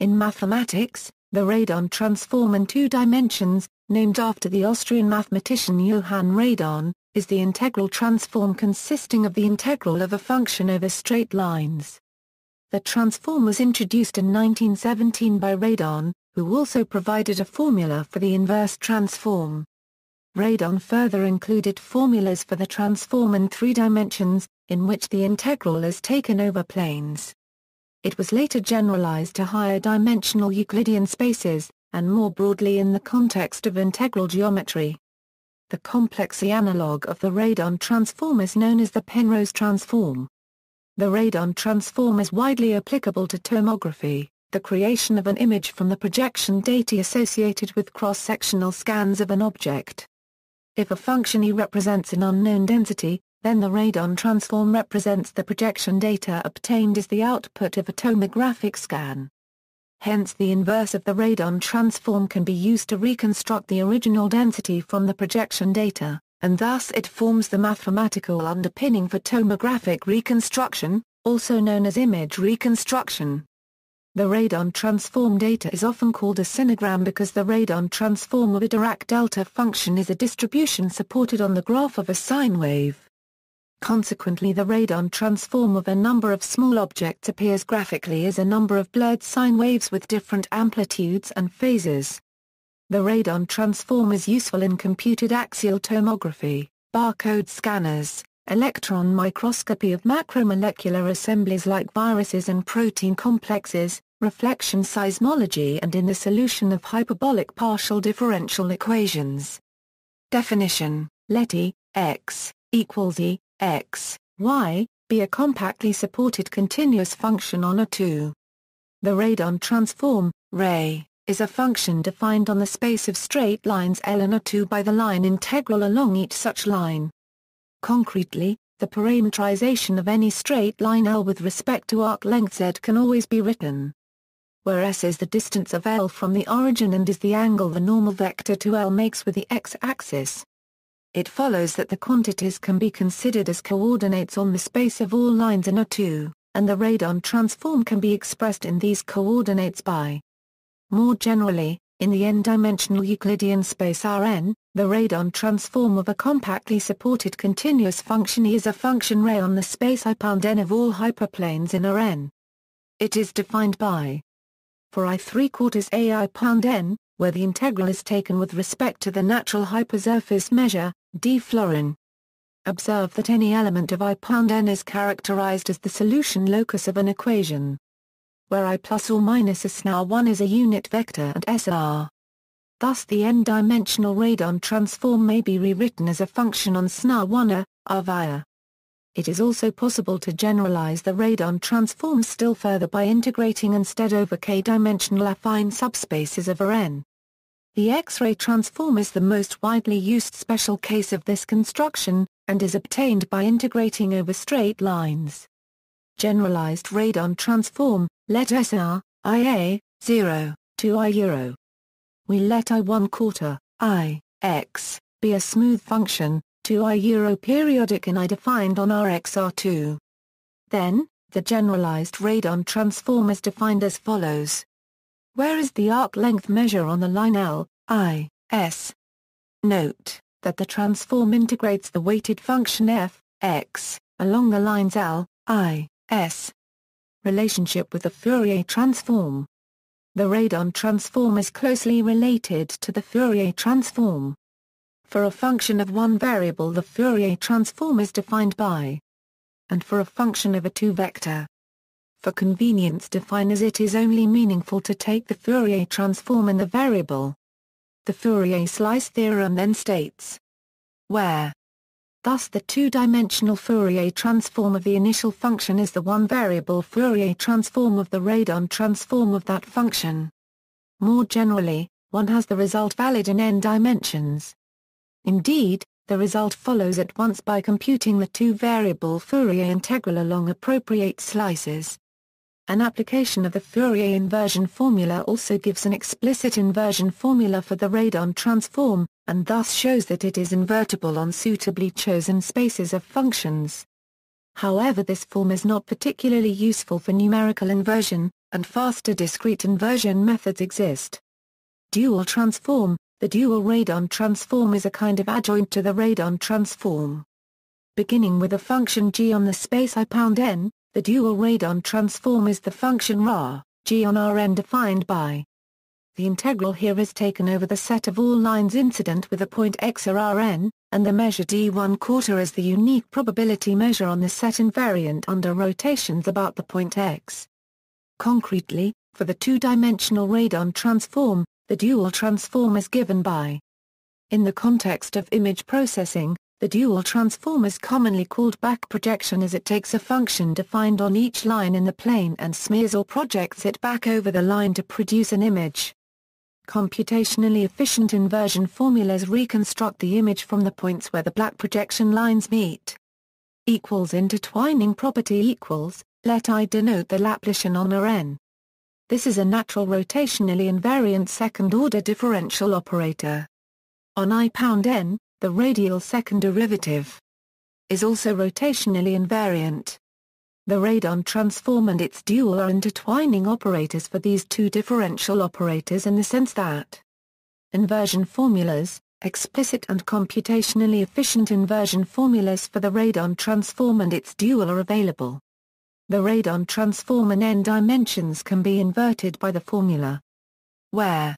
In mathematics, the radon transform in two dimensions, named after the Austrian mathematician Johann Radon, is the integral transform consisting of the integral of a function over straight lines. The transform was introduced in 1917 by Radon, who also provided a formula for the inverse transform. Radon further included formulas for the transform in three dimensions, in which the integral is taken over planes. It was later generalized to higher dimensional Euclidean spaces, and more broadly in the context of integral geometry. The complex analog of the radon transform is known as the Penrose transform. The radon transform is widely applicable to tomography, the creation of an image from the projection data associated with cross-sectional scans of an object. If a function E represents an unknown density, then the radon transform represents the projection data obtained as the output of a tomographic scan. Hence the inverse of the radon transform can be used to reconstruct the original density from the projection data, and thus it forms the mathematical underpinning for tomographic reconstruction, also known as image reconstruction. The radon transform data is often called a sinogram because the radon transform of a Dirac delta function is a distribution supported on the graph of a sine wave. Consequently the radon transform of a number of small objects appears graphically as a number of blurred sine waves with different amplitudes and phases. The radon transform is useful in computed axial tomography, barcode scanners, electron microscopy of macromolecular assemblies like viruses and protein complexes, reflection seismology and in the solution of hyperbolic partial differential equations. Definition, let E, x, equals E, x, y, be a compactly supported continuous function on a 2. The radon transform, ray, is a function defined on the space of straight lines L and A2 by the line integral along each such line. Concretely, the parametrization of any straight line L with respect to arc length Z can always be written where s is the distance of L from the origin and is the angle the normal vector to L makes with the x-axis. It follows that the quantities can be considered as coordinates on the space of all lines in A2, and the radon transform can be expressed in these coordinates by. More generally, in the n-dimensional Euclidean space Rn, the radon transform of a compactly supported continuous function is a function ray on the space I pound n of all hyperplanes in Rn. It is defined by for I 3 quarters ai pound n, where the integral is taken with respect to the natural hypersurface measure, d florin. Observe that any element of i pound n is characterized as the solution locus of an equation. Where i plus or minus a SNR 1 is a unit vector and SR. Thus the n-dimensional radon transform may be rewritten as a function on SNR 1 a, r via. It is also possible to generalize the radon transform still further by integrating instead over k-dimensional affine subspaces of Rn. The X-ray transform is the most widely used special case of this construction, and is obtained by integrating over straight lines. Generalized radon transform, let SR, IA, 0, to I euro. We let I 1 quarter, I, x, be a smooth function, 2 I euro periodic and I defined on RxR2. Then, the generalized radon transform is defined as follows. Where is the arc length measure on the line L, I, S? Note, that the transform integrates the weighted function f, x, along the lines L, I, S. Relationship with the Fourier transform. The radon transform is closely related to the Fourier transform. For a function of one variable the Fourier transform is defined by and for a function of a two-vector for convenience define as it is only meaningful to take the Fourier transform in the variable. The Fourier slice theorem then states where Thus the two-dimensional Fourier transform of the initial function is the one-variable Fourier transform of the radon transform of that function. More generally, one has the result valid in n dimensions. Indeed, the result follows at once by computing the two-variable Fourier integral along appropriate slices. An application of the Fourier inversion formula also gives an explicit inversion formula for the radon transform, and thus shows that it is invertible on suitably chosen spaces of functions. However this form is not particularly useful for numerical inversion, and faster discrete inversion methods exist. Dual transform The dual radon transform is a kind of adjoint to the radon transform. Beginning with a function g on the space i pound n, the dual radon transform is the function ra, g on Rn defined by the integral here is taken over the set of all lines incident with a point x or Rn, and the measure d1 quarter is the unique probability measure on the set invariant under rotations about the point x. Concretely, for the two-dimensional radon transform, the dual transform is given by in the context of image processing, the dual transform is commonly called back projection as it takes a function defined on each line in the plane and smears or projects it back over the line to produce an image. Computationally efficient inversion formulas reconstruct the image from the points where the back projection lines meet. Equals intertwining property equals, let I denote the Laplacian on Rn. This is a natural rotationally invariant second-order differential operator. On I pound n, the radial second derivative is also rotationally invariant. The radon transform and its dual are intertwining operators for these two differential operators in the sense that inversion formulas, explicit and computationally efficient inversion formulas for the radon transform and its dual are available. The radon transform in n dimensions can be inverted by the formula where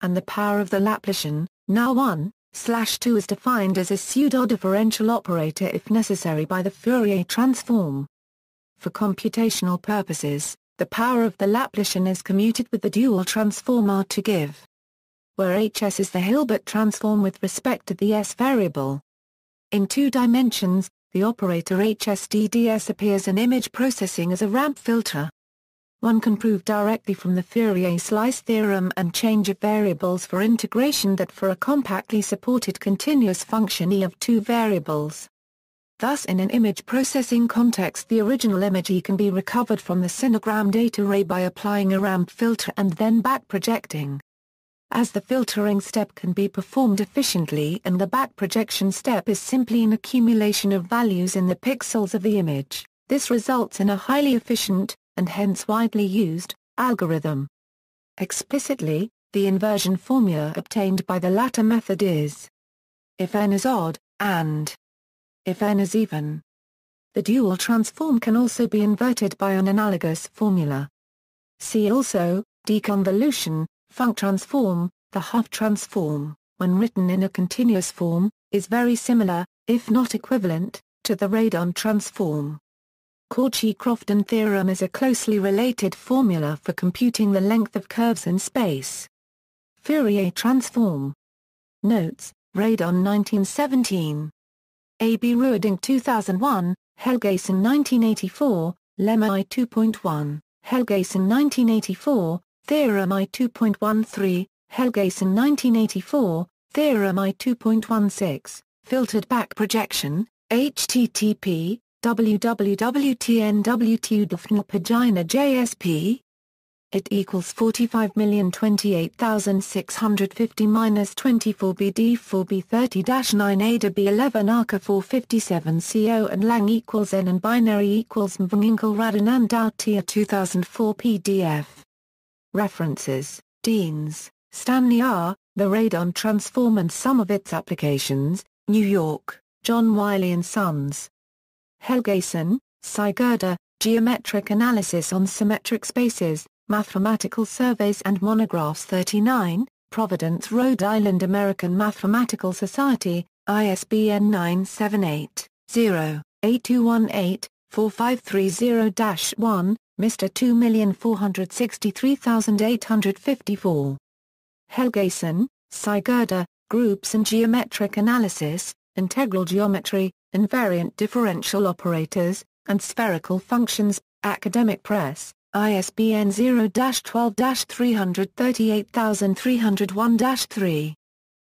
and the power of the Laplacian, now 1, slash 2 is defined as a pseudo-differential operator if necessary by the Fourier transform. For computational purposes, the power of the Laplacian is commuted with the dual transform R to give where Hs is the Hilbert transform with respect to the S variable. In two dimensions, the operator HSDDS appears in image processing as a ramp filter. One can prove directly from the Fourier slice theorem and change of variables for integration that for a compactly supported continuous function E of two variables, Thus in an image processing context the original image E can be recovered from the sinogram data array by applying a ramp filter and then back projecting. As the filtering step can be performed efficiently and the back projection step is simply an accumulation of values in the pixels of the image, this results in a highly efficient, and hence widely used, algorithm. Explicitly, the inversion formula obtained by the latter method is if n is odd, and if n is even. The dual transform can also be inverted by an analogous formula. See also, deconvolution, Funk transform, the Hough transform, when written in a continuous form, is very similar, if not equivalent, to the radon transform. Cauchy-Crofton theorem is a closely related formula for computing the length of curves in space. Fourier transform. Notes, Radon 1917 A. B. Roerdink 2001, Helgason 1984, Lemma I 2.1, Helgason 1984, Theorem I 2.13, Helgason 1984, Theorem I 2.16, Filtered back projection, http www.tnwtudfnpagina JSP it equals 45028650 minus 24 BD 4B 30 9 ADA B 11 ARCA 457 CO and Lang equals N and binary equals Mvunginkel Radhanan Dao Tia 2004 PDF. References, Deans, Stanley R., The Radon Transform and Some of Its Applications, New York, John Wiley & Sons. Helgason, Sigurdur, Geometric Analysis on Symmetric Spaces, Mathematical Surveys and Monographs 39, Providence, Rhode Island American Mathematical Society, ISBN 978-0-8218-4530-1, Mr. 2463854. Helgason, Sigurdur, Groups and Geometric Analysis, Integral Geometry, Invariant Differential Operators, and Spherical Functions, Academic Press, ISBN 0-12-338301-3.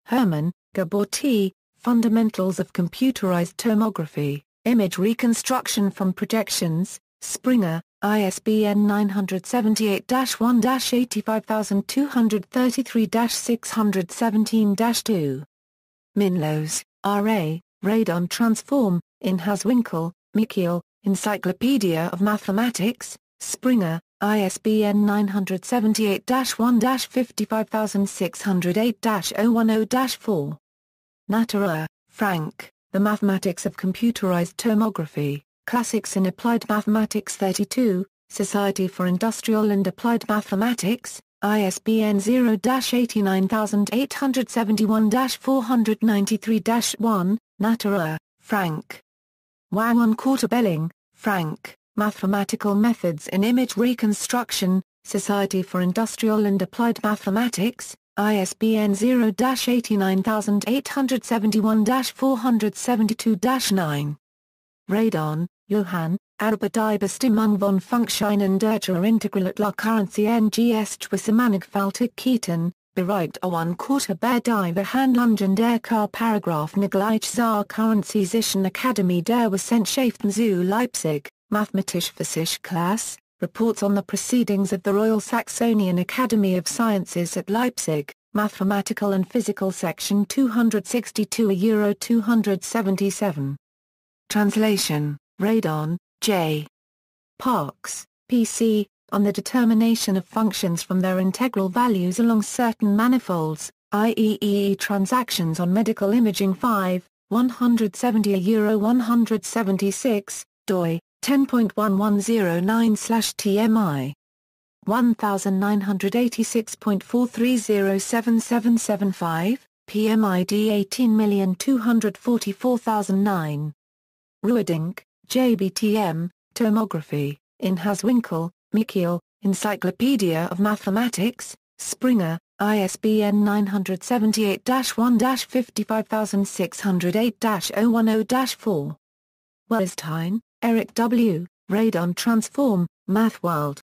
Herman, Gabor T., Fundamentals of Computerized Tomography, Image Reconstruction from Projections, Springer, ISBN 978-1-85233-617-2. Minlos, R.A., Radon Transform, in Hazewinkel, Michiel, Encyclopedia of Mathematics, Springer, ISBN 978-1-55608-010-4. Natterer, Frank, The Mathematics of Computerized Tomography, Classics in Applied Mathematics 32, Society for Industrial and Applied Mathematics, ISBN 0-89871-493-1, Natterer, Frank. Wang Courtabelling, Frank. Mathematical Methods in Image Reconstruction, Society for Industrial and Applied Mathematics, ISBN 0-89971-472-9. Radon, Johann, Arbeit Bestimmung von Funktionen der Integralität Currency NGS Zwissenmannigfaltigkeiten, Bereicht one quarter Bear diver die Verhandlungen der Car Paragraph Nagleich Saar Currency Zischen Akademie der Wissenschaften zu Leipzig. Mathematische Physik class, reports on the proceedings of the Royal Saxonian Academy of Sciences at Leipzig, Mathematical and Physical Section 262 a Euro 277. Translation, Radon, J. Parks, P.C., on the determination of functions from their integral values along certain manifolds, IEEE transactions on medical imaging 5, 170 Euro 176, doi, 10.1109/TMI 1986.4307775, PMID 18244009. Roerdink, JBTM, Tomography, in Hazewinkel, Michiel, Encyclopedia of Mathematics, Springer, ISBN 978-1-55608-010-4. Weisstein, Eric W., Radon Transform, MathWorld.